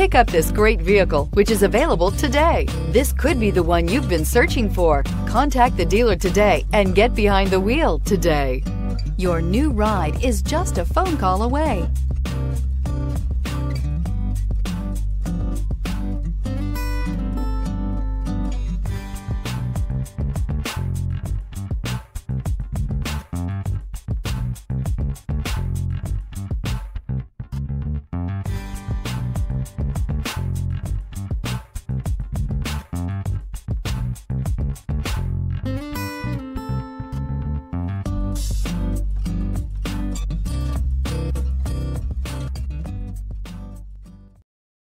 Pick up this great vehicle, which is available today. This could be the one you've been searching for. Contact the dealer today and get behind the wheel today. Your new ride is just a phone call away.